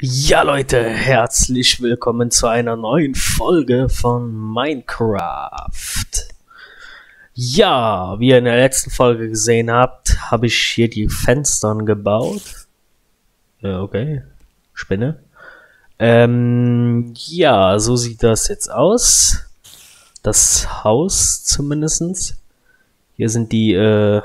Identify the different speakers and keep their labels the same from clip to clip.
Speaker 1: Ja, Leute, herzlich willkommen zu einer neuen Folge von Minecraft. Ja, wie ihr in der letzten Folge gesehen habt, habe ich hier die Fenster gebaut. Ja, okay. Spinne. Ähm, ja, so sieht das jetzt aus. Das Haus zumindestens. Hier sind die, äh,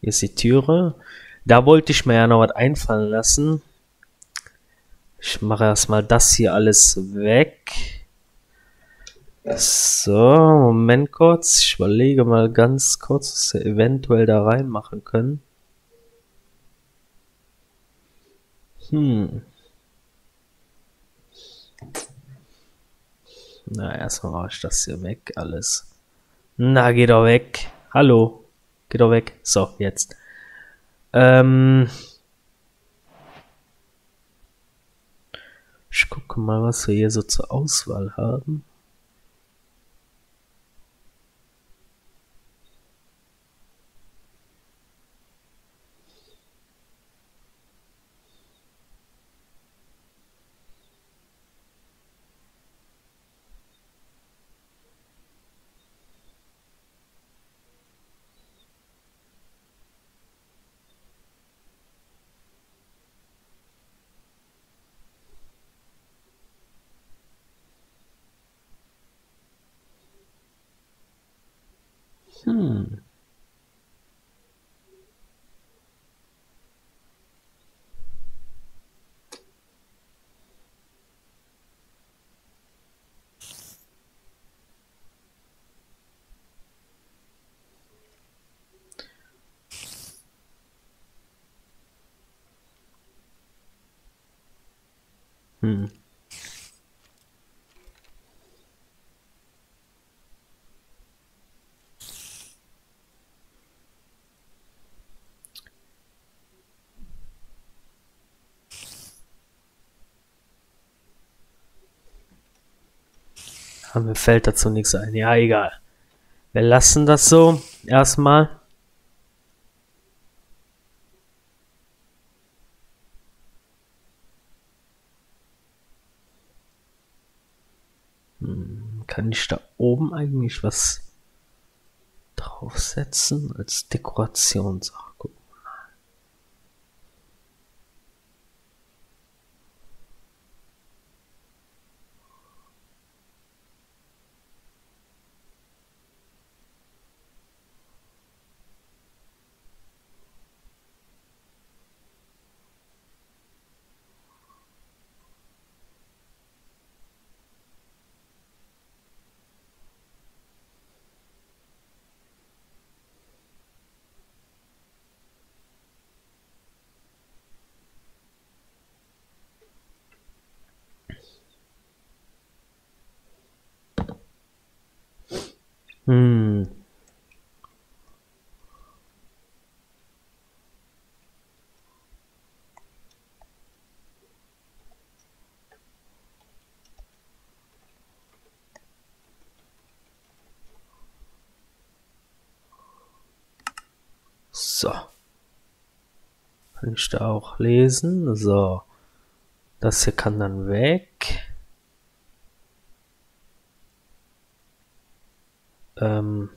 Speaker 1: hier ist die Türe. Da wollte ich mir ja noch was einfallen lassen. Ich mache erstmal das hier alles weg. So, Moment kurz. Ich überlege mal ganz kurz, was wir eventuell da reinmachen können. Hm. Na, erstmal mache ich das hier weg, alles. Na, geh doch weg. Hallo. Geh doch weg. So, jetzt. Ähm. Ich gucke mal, was wir hier so zur Auswahl haben. Hm. Hm. Aber mir fällt dazu nichts ein. Ja, egal. Wir lassen das so. Erstmal. Hm, kann ich da oben eigentlich was draufsetzen als Dekorationssache? Hm. So. Kann ich da auch lesen? So. Das hier kann dann weg. Ähm,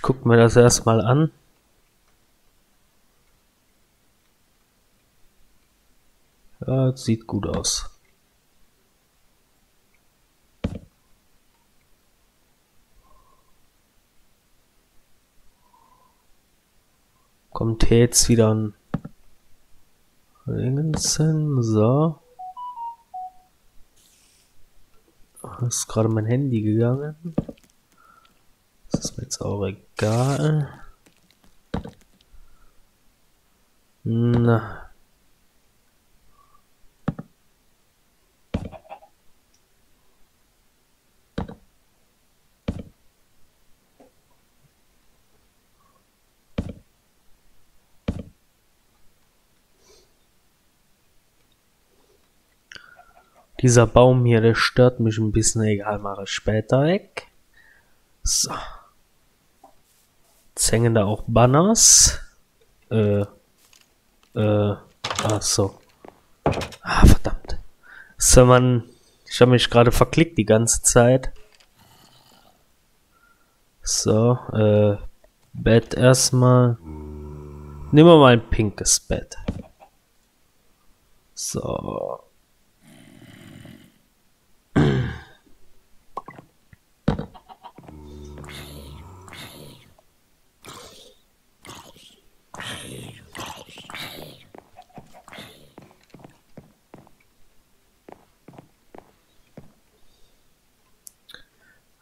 Speaker 1: Ich guck mir das erstmal an. Ja, sieht gut aus. Kommt jetzt wieder ein Lingensen, so. Ist gerade mein Handy gegangen. Auch egal. Na. Dieser Baum hier, der stört mich ein bisschen. Egal, mache ich später weg. So. Jetzt hängen da auch Banners. Äh. Äh. Ach so. Ah, verdammt. So, man. Ich habe mich gerade verklickt die ganze Zeit. So, äh. Bett erstmal. Nehmen wir mal ein pinkes Bett. So.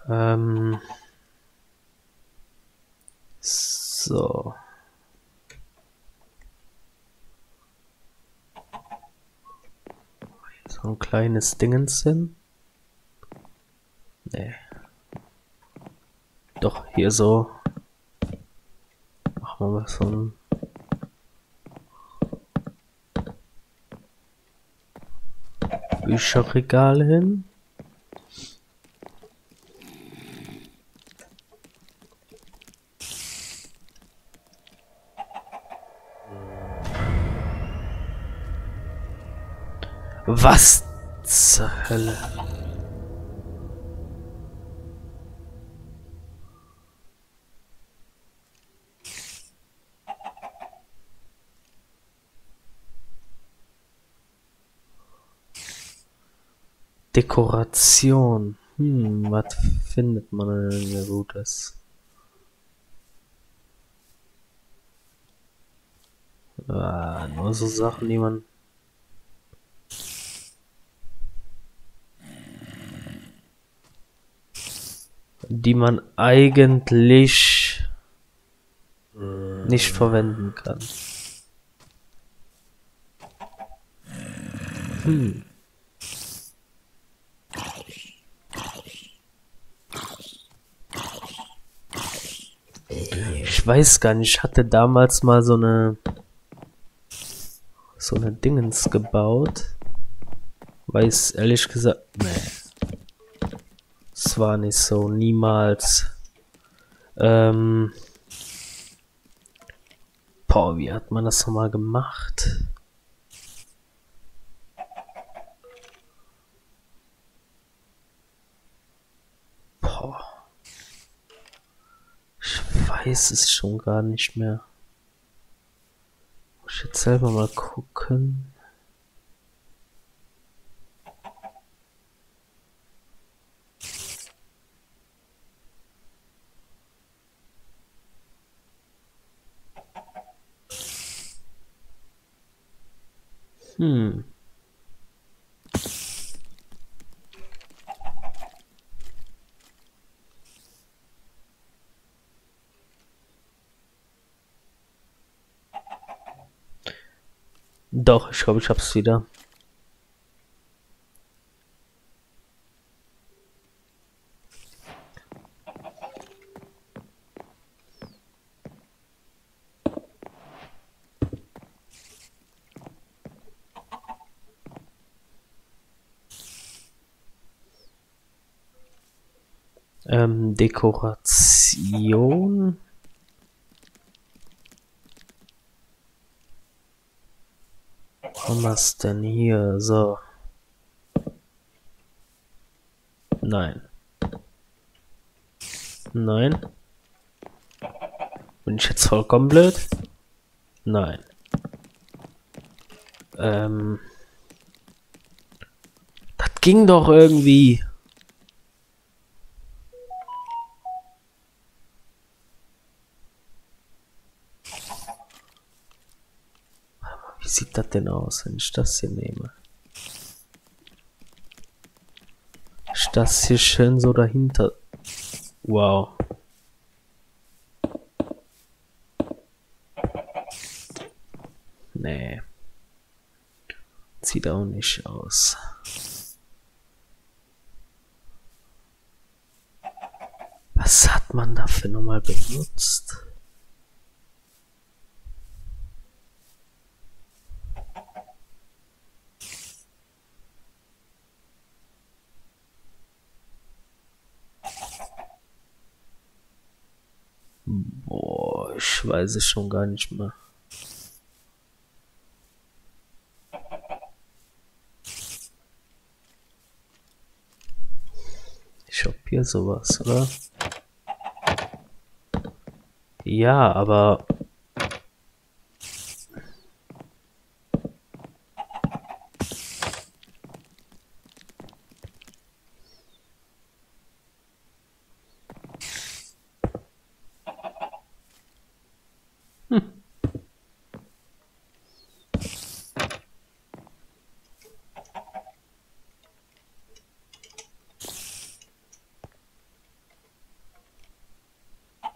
Speaker 1: Ähm. So. So ein kleines Dingens hin. Nee. Doch, hier so. Machen wir mal so ein Bücherregal hin. Was zur Hölle? Dekoration. Hm, was findet man denn Gutes? Ah, nur so Sachen, die man die man eigentlich nicht verwenden kann. Hm. Ich weiß gar nicht, ich hatte damals mal so eine so eine Dingens gebaut. Weiß ehrlich gesagt, nee. War nicht so, niemals. Ähm. Boah, wie hat man das nochmal gemacht? Boah. Ich weiß es schon gar nicht mehr. Muss ich jetzt selber mal gucken. Hm. Doch, ich glaube, ich hab's wieder. Ähm, Dekoration. haben wir es denn hier? So. Nein. Nein. Bin ich jetzt vollkommen blöd? Nein. Ähm. Das ging doch irgendwie. Wie sieht das denn aus, wenn ich das hier nehme? Ist das hier schön so dahinter? Wow. Nee. Sieht auch nicht aus. Was hat man dafür nochmal benutzt? Boah, ich weiß es schon gar nicht mehr. Ich hab hier sowas, oder? Ja, aber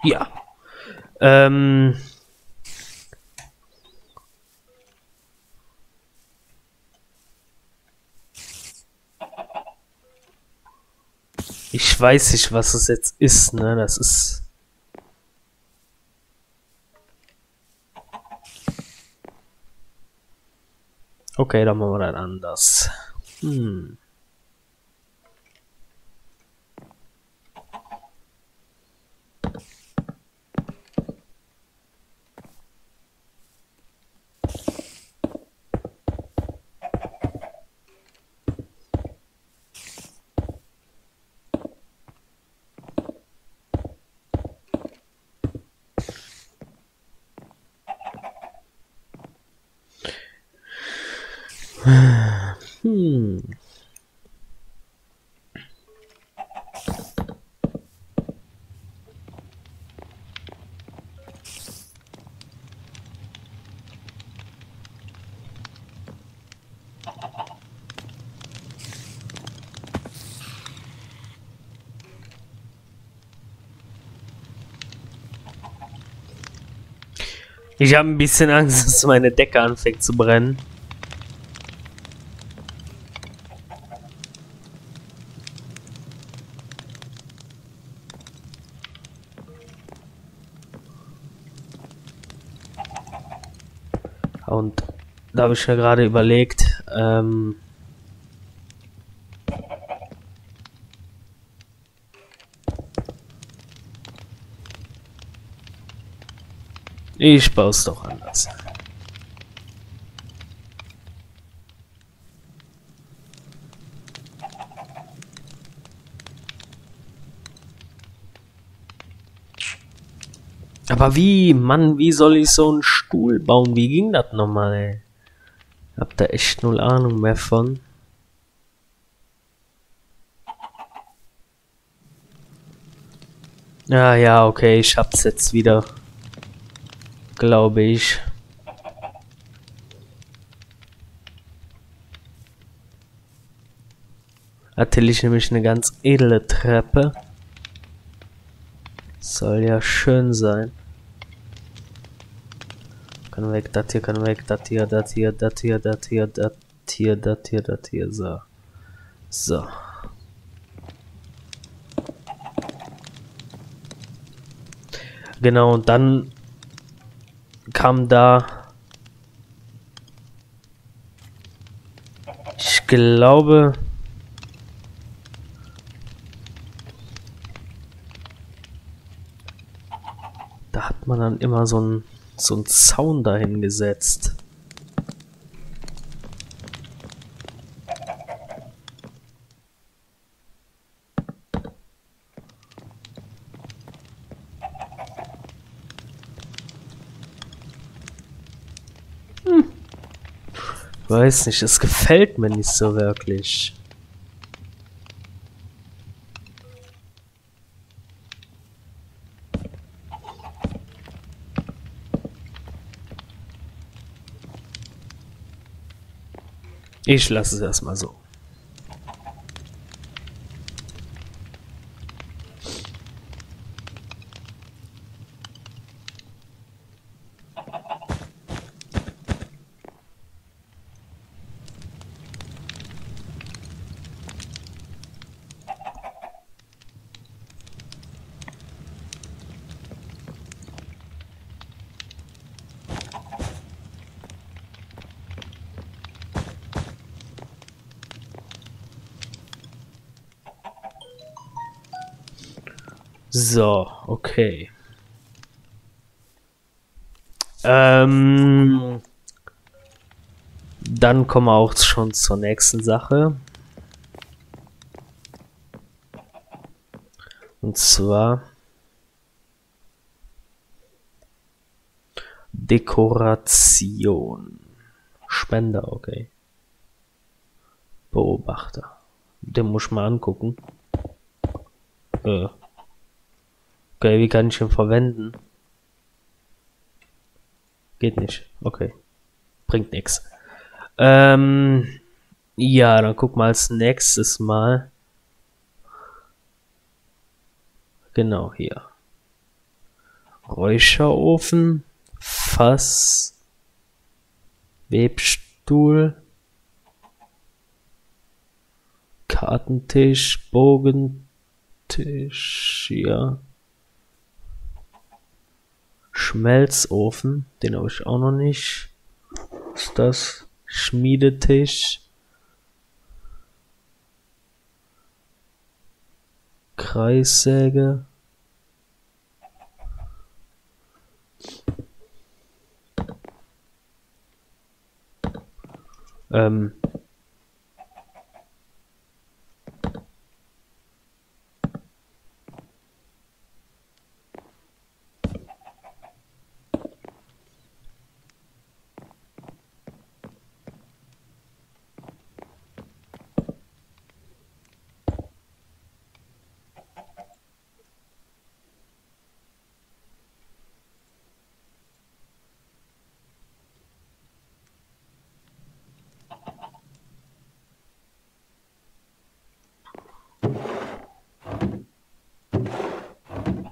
Speaker 1: Ja. Ähm. Ich weiß nicht, was es jetzt ist, ne? Das ist. Okay, dann machen wir dann anders. Hm. Hm. Ich habe ein bisschen Angst, dass meine Decke anfängt zu brennen. Und habe ich ja gerade überlegt, ähm, ich baue es doch anders. Aber wie, Mann, wie soll ich so einen Stuhl bauen? Wie ging das nochmal, ey? Hab da echt null Ahnung mehr von. Ja, ja, okay, ich hab's jetzt wieder. Glaube ich. Natürlich nämlich eine ganz edle Treppe. Soll ja schön sein. Kann weg, das hier kann weg, das hier, das hier, das hier, das hier, das hier, das hier, das hier, so. So. Genau, und dann kam da ich glaube da hat man dann immer so ein so ein Zaun dahingesetzt. Hm. Weiß nicht, es gefällt mir nicht so wirklich. Ich lasse es erstmal so. So, okay. Ähm, dann kommen wir auch schon zur nächsten Sache. Und zwar Dekoration. Spender, okay. Beobachter. Den muss ich mal angucken. Äh. Wie kann ich ihn verwenden? Geht nicht. Okay. Bringt nichts. Ähm, ja, dann guck mal als nächstes mal. Genau, hier. Räucherofen, Fass, Webstuhl, Kartentisch, Bogentisch, ja. Schmelzofen, den habe ich auch noch nicht. Was ist das? Schmiedetisch. Kreissäge. Ähm,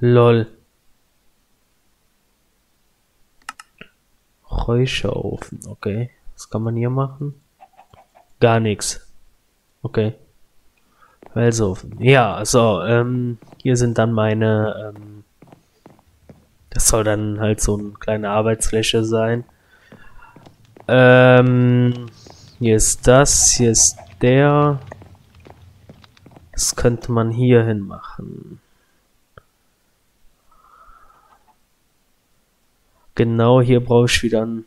Speaker 1: Lol. Räucherofen, okay. Was kann man hier machen? Gar nichts. Okay. Felsofen. Ja, so, ähm, hier sind dann meine, ähm, das soll dann halt so eine kleine Arbeitsfläche sein. Ähm, hier ist das, hier ist der. Das könnte man hier hin machen. Genau hier brauche ich wieder ein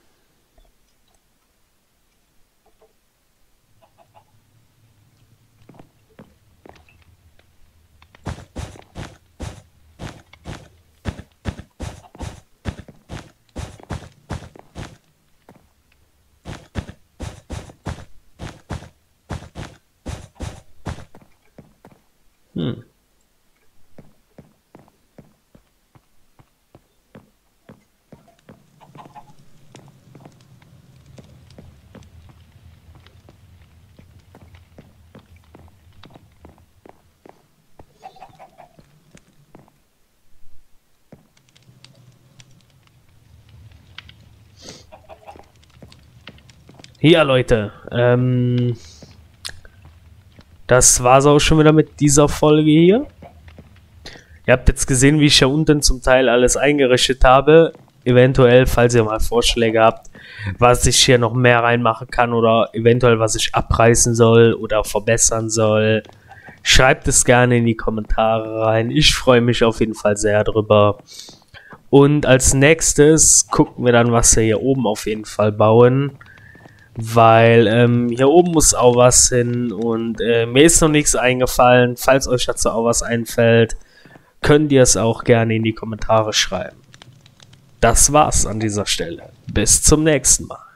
Speaker 1: Hm. Ja, Leute, ähm, das war's auch schon wieder mit dieser Folge hier. Ihr habt jetzt gesehen, wie ich hier unten zum Teil alles eingerichtet habe. Eventuell, falls ihr mal Vorschläge habt, was ich hier noch mehr reinmachen kann oder eventuell was ich abreißen soll oder verbessern soll, schreibt es gerne in die Kommentare rein. Ich freue mich auf jeden Fall sehr drüber. Und als nächstes gucken wir dann, was wir hier oben auf jeden Fall bauen weil ähm, hier oben muss auch was hin und äh, mir ist noch nichts eingefallen. Falls euch dazu auch was einfällt, könnt ihr es auch gerne in die Kommentare schreiben. Das war's an dieser Stelle. Bis zum nächsten Mal.